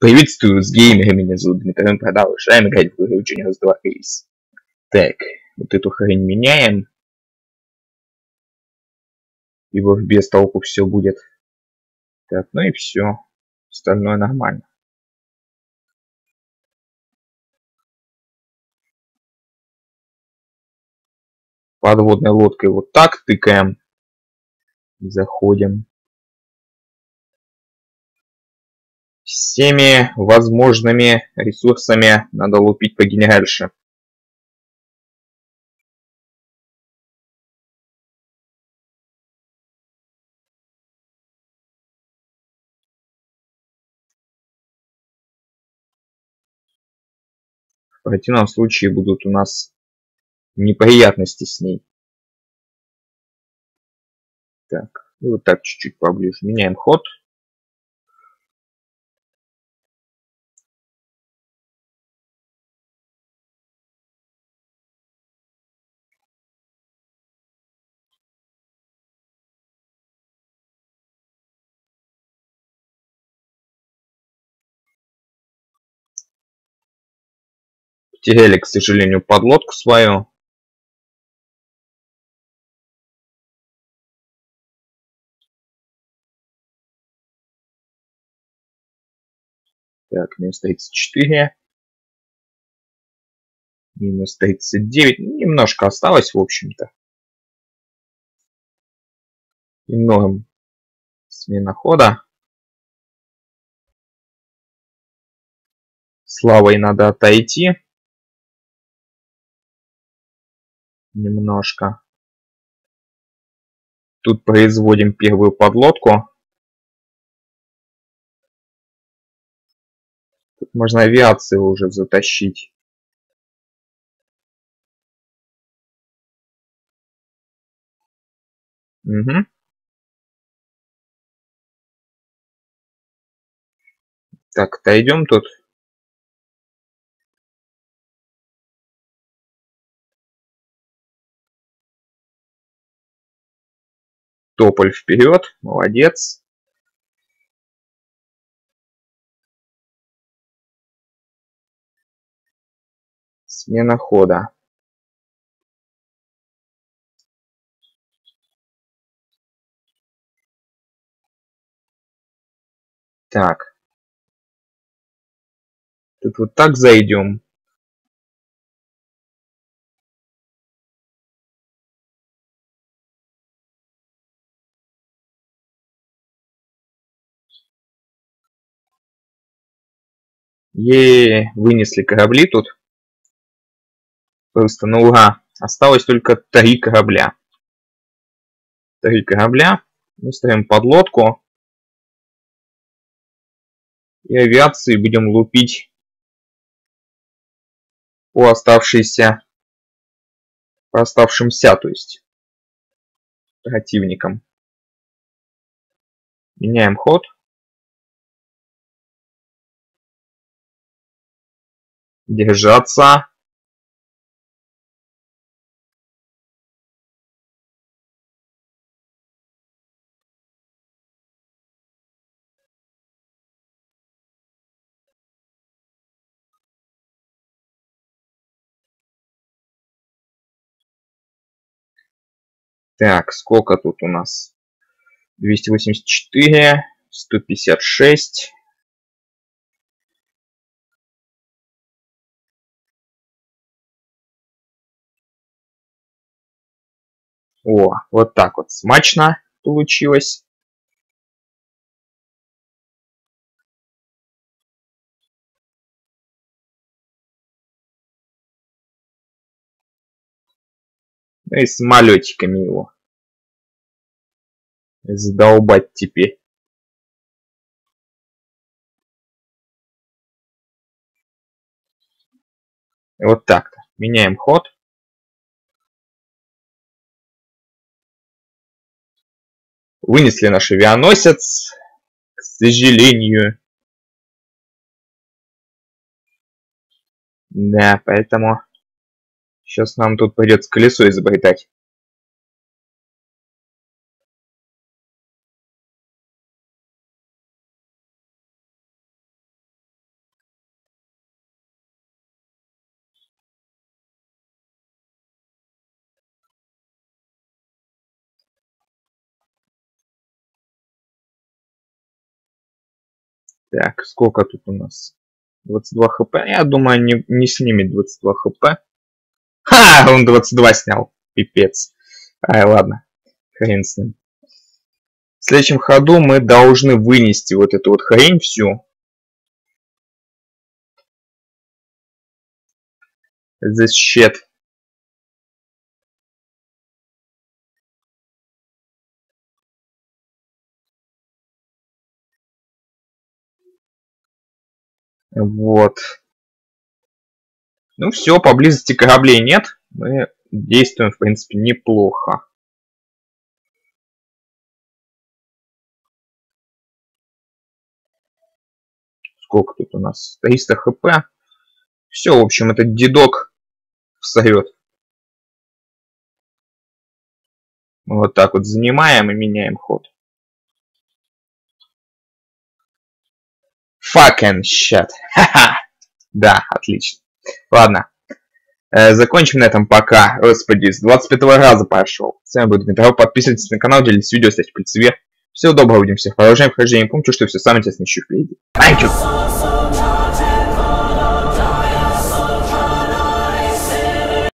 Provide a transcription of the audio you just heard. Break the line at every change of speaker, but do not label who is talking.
Приветствую с геймерами, меня зовут Дмитрий, продолжаем играть в игру Genius 2 Ace. Так, вот эту хрень меняем. Ибо без толку все будет. Так, ну и все. Остальное нормально. Подводной лодкой вот так тыкаем. Заходим. Всеми возможными ресурсами надо лупить по генеральше. В противном случае будут у нас неприятности с ней. Так, и вот так чуть-чуть поближе. Меняем ход. Потеряли, к сожалению, подлодку свою. Так, минус 34. Минус 39. Немножко осталось, в общем-то. Немного смена хода. Славой надо отойти. Немножко. Тут производим первую подлодку. Тут можно авиацию уже затащить. Угу. Так, отойдем тут. Тополь вперед, молодец. Смена хода. Так. Тут вот так зайдем. Е, вынесли корабли тут. Просто на ура. Осталось только три корабля. Три корабля. Мы ставим подлодку. И авиации будем лупить по оставшейся, по оставшимся, то есть, противникам. Меняем ход. Держаться. Так, сколько тут у нас? 284, 156. О, вот так вот смачно получилось. Ну и самолетиками его. Задолбать теперь. Вот так-то. Меняем ход. Вынесли наш авианосец. К сожалению. Да, поэтому сейчас нам тут придется колесо изобретать. Так, сколько тут у нас? 22 хп. Я думаю, не, не снимет 22 хп. Ха! Он 22 снял. Пипец. Ай, ладно. Хрен с ним. В следующем ходу мы должны вынести вот эту вот хрень всю. This shit. Вот. Ну все, поблизости кораблей нет. Мы действуем, в принципе, неплохо. Сколько тут у нас? 300 хп. Все, в общем, этот дедок встает. Вот так вот занимаем и меняем ход. Fucking shit. Ха-ха. Да, отлично. Ладно. Э, закончим на этом пока. Господи, с 25 раза пошел. С вами был Дмитрий. Подписывайтесь на канал, делитесь видео, ставьте пальцы вверх. Всего доброго, увидимся в продолжении вхождения. Помните, что все самое интересное еще впереди. You.